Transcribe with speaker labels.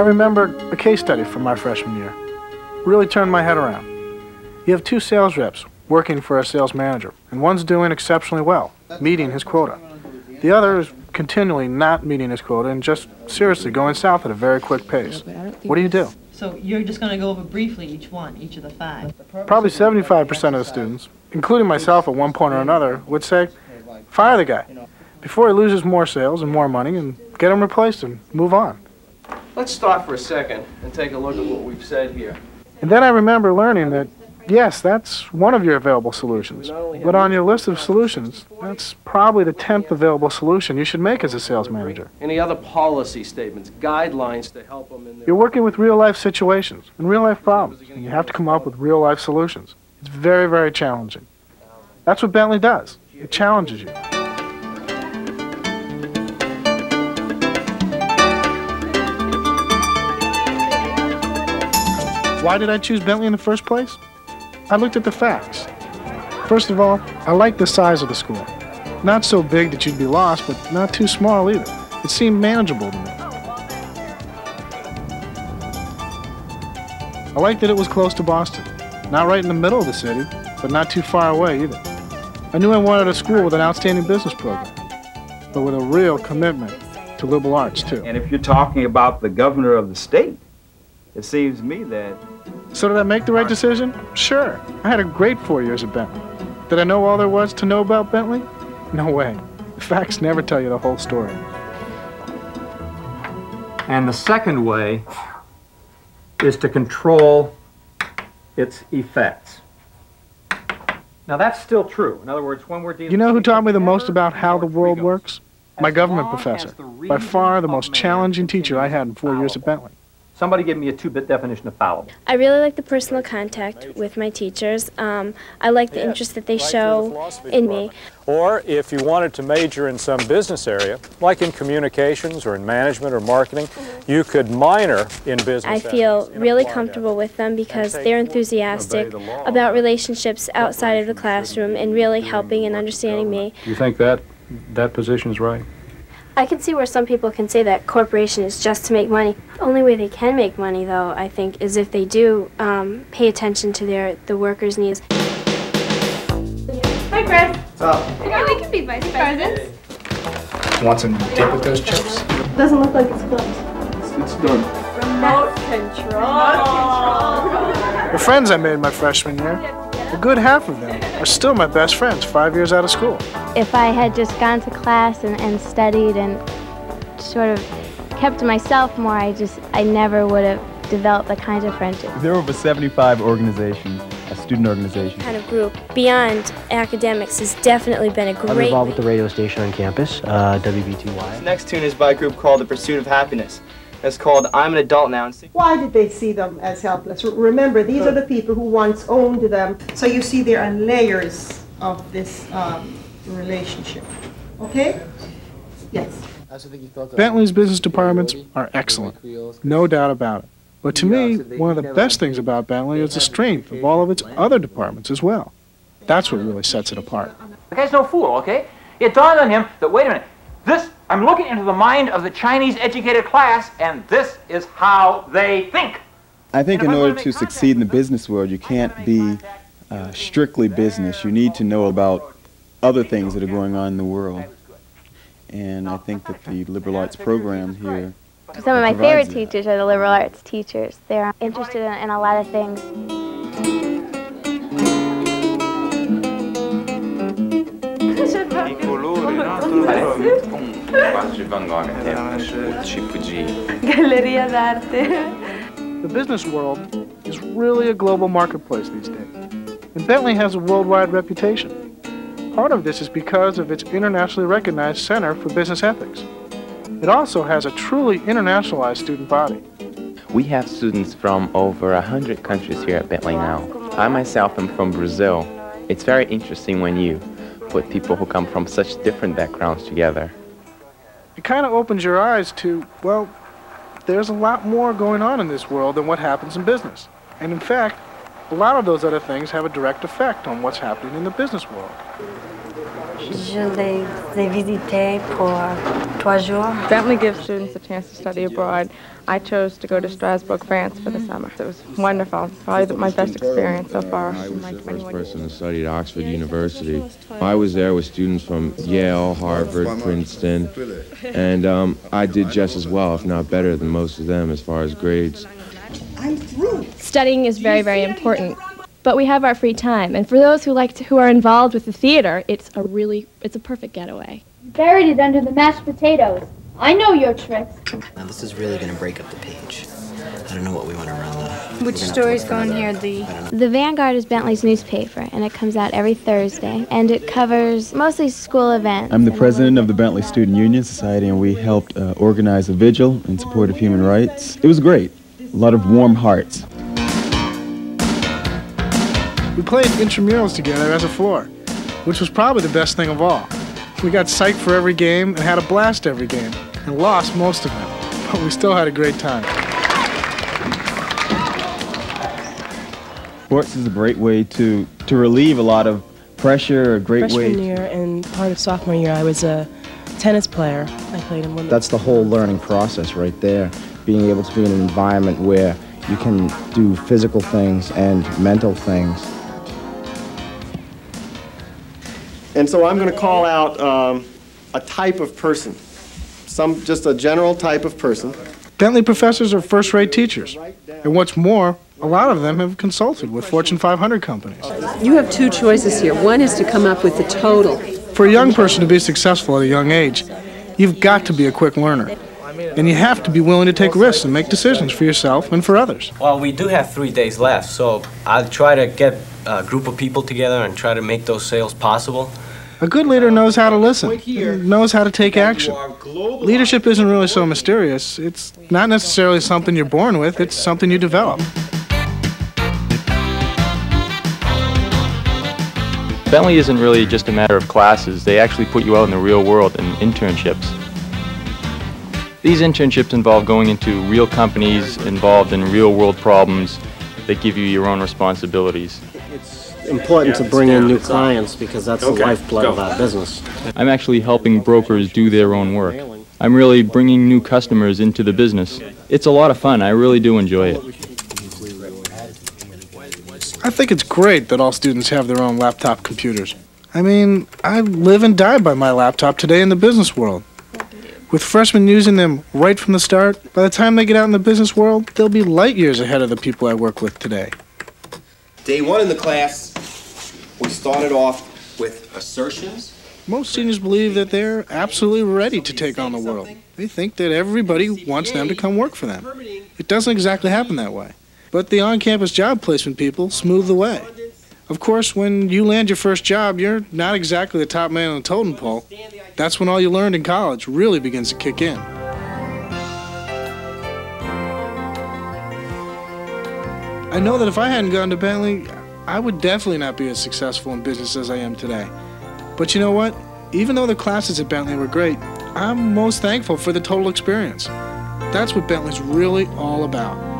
Speaker 1: remember a case study from my freshman year. Really turned my head around. You have two sales reps working for a sales manager, and one's doing exceptionally well, meeting his quota. The other is continually not meeting his quota and just seriously going south at a very quick pace. What do you do?
Speaker 2: So you're just going to go over briefly each one, each of the five.
Speaker 1: Probably 75% of the students, including myself at one point or another, would say, fire the guy before he loses more sales and more money and get him replaced and move on.
Speaker 3: Let's stop for a second and take a look at what we've said here.
Speaker 1: And then I remember learning that, yes, that's one of your available solutions. But on your list of solutions, that's probably the 10th available solution you should make as a sales manager.
Speaker 3: Any other policy statements, guidelines to help them in their...
Speaker 1: You're working with real life situations and real life problems, and you have to come up with real life solutions. It's very, very challenging. That's what Bentley does. It challenges you. Why did I choose Bentley in the first place? I looked at the facts. First of all, I liked the size of the school. Not so big that you'd be lost, but not too small either. It seemed manageable to me. I liked that it was close to Boston. Not right in the middle of the city, but not too far away either. I knew I wanted a school with an outstanding business program, but with a real commitment to liberal arts, too.
Speaker 4: And if you're talking about the governor of the state, it seems to me that
Speaker 1: So did I make the right decision? Sure. I had a great four years at Bentley. Did I know all there was to know about Bentley? No way. The facts never tell you the whole story.
Speaker 5: And the second way is to control its effects. Now that's still true. In other words, when we're dealing
Speaker 1: You know who taught me the most about how the world works? My government professor. By far the most challenging teacher I had in four years at Bentley.
Speaker 5: Somebody give me a two-bit definition of fallible.
Speaker 6: I really like the personal contact with my teachers. Um, I like the interest that they show in me.
Speaker 7: Or if you wanted to major in some business area, like in communications or in management or marketing, you could minor in business.
Speaker 6: I feel
Speaker 7: ethics in a
Speaker 6: really comfortable with them because they're enthusiastic
Speaker 7: the law.
Speaker 6: about relationships outside of the classroom and really helping and understanding me.
Speaker 7: You think that that position is right?
Speaker 6: I can see where some people can say that corporation is just to make money. The only way they can make money, though, I think, is if they do um, pay attention to their the workers' needs.
Speaker 8: Hi, Chris. What's up? Yeah, we can be vice presidents.
Speaker 9: Want some dip with those chips?
Speaker 8: Doesn't look like it's closed.
Speaker 9: It's done.
Speaker 8: Remote control.
Speaker 1: The friends I made my freshman year, a good half of them are still my best friends five years out of school.
Speaker 10: If I had just gone to class and, and studied and sort of kept to myself more, I just, I never would have developed the kinds of friendships.
Speaker 11: There are over 75 organizations, a student organization.
Speaker 6: Kind of group beyond academics has definitely been a
Speaker 12: I'm involved with the radio station on campus, uh, WBTY.
Speaker 13: The next tune is by a group called The Pursuit of Happiness. It's called I'm an Adult Now.
Speaker 14: Why did they see them as helpless? Remember, these are the people who once owned them. So you see there are layers of this um, relationship. Okay? Yes.
Speaker 1: Bentley's business departments are excellent, no doubt about it. But to me, one of the best things about Bentley is the strength of all of its other departments as well. That's what really sets it apart.
Speaker 15: The guy's no fool, okay? It dawned on him that, wait a minute, this, I'm looking into the mind of the Chinese educated class, and this is how they think.
Speaker 11: I think in order to succeed in the business world, you can't be uh, strictly business. You need to know about other things that are going on in the world. And I think that the liberal arts program here
Speaker 10: Some of my favorite
Speaker 11: that.
Speaker 10: teachers are the liberal arts teachers. They're interested in, in a lot of things.
Speaker 16: Colori, no? Quasi Van Gogh, eh, CPG.
Speaker 8: Galleria d'arte.
Speaker 1: The business world is really a global marketplace these days, and Bentley has a worldwide reputation. Part of this is because of its internationally recognized Center for Business Ethics. It also has a truly internationalized student body.
Speaker 17: We have students from over 100 countries here at Bentley now. I myself am from Brazil. It's very interesting when you put people who come from such different backgrounds together.
Speaker 1: It kind of opens your eyes to, well, there's a lot more going on in this world than what happens in business. And in fact, a lot of those other things have a direct effect on what's happening in the business world.
Speaker 18: Je les ai visités pour trois jours.
Speaker 19: Bentley gives students a chance to study abroad. I chose to go to Strasbourg, France for the summer. It was wonderful. Probably my best experience so far
Speaker 20: I was the first person to study at Oxford University. I was there with students from Yale, Harvard, Princeton, and um, I did just as well, if not better, than most of them as far as grades.
Speaker 21: Studying is very, very important. But we have our free time, and for those who like to, who are involved with the theater, it's a really it's a perfect getaway.
Speaker 22: Buried it under the mashed potatoes. I know your tricks.
Speaker 23: Now this is really going to break up the page. I don't know what we want to run though.
Speaker 10: Which
Speaker 23: stories
Speaker 10: go in here? The The Vanguard is Bentley's newspaper, and it comes out every Thursday, and it covers mostly school events.
Speaker 11: I'm the president of the Bentley Student Union Society, and we helped uh, organize a vigil in support of human rights. It was great. A lot of warm hearts.
Speaker 1: We played intramurals together as a floor, which was probably the best thing of all. We got psyched for every game and had a blast every game, and lost most of them, but we still had a great time.
Speaker 11: Sports is a great way to, to relieve a lot of pressure, a great
Speaker 24: Freshman
Speaker 11: way.
Speaker 24: year and part of sophomore year, I was a tennis player. I played in one.
Speaker 25: That's the whole learning process right there. Being able to be in an environment where you can do physical things and mental things.
Speaker 26: And so I'm going to call out um, a type of person, some just a general type of person.
Speaker 1: Bentley professors are first-rate teachers, and what's more, a lot of them have consulted with Fortune 500 companies.
Speaker 27: You have two choices here. One is to come up with the total.
Speaker 1: For a young person to be successful at a young age, you've got to be a quick learner. And you have to be willing to take risks and make decisions for yourself and for others.
Speaker 28: Well, we do have three days left, so I'll try to get a group of people together and try to make those sales possible.
Speaker 1: A good leader uh, knows how to listen, and knows how to take action. Leadership isn't really so mysterious. It's not necessarily something you're born with, it's something you develop.
Speaker 29: Bentley isn't really just a matter of classes. They actually put you out in the real world in internships. These internships involve going into real companies involved in real world problems that give you your own responsibilities.
Speaker 30: Important to bring in new clients because that's the lifeblood of our business.
Speaker 29: I'm actually helping brokers do their own work. I'm really bringing new customers into the business. It's a lot of fun. I really do enjoy it.
Speaker 1: I think it's great that all students have their own laptop computers. I mean, I live and die by my laptop today in the business world. With freshmen using them right from the start, by the time they get out in the business world, they'll be light years ahead of the people I work with today.
Speaker 31: Day one in the class, we started off with assertions.
Speaker 1: Most seniors believe that they're absolutely ready to take on the world. They think that everybody wants them to come work for them. It doesn't exactly happen that way. But the on-campus job placement people smooth the way. Of course, when you land your first job, you're not exactly the top man on the totem pole. That's when all you learned in college really begins to kick in. I know that if I hadn't gone to Bentley, I would definitely not be as successful in business as I am today. But you know what? Even though the classes at Bentley were great, I'm most thankful for the total experience. That's what Bentley's really all about.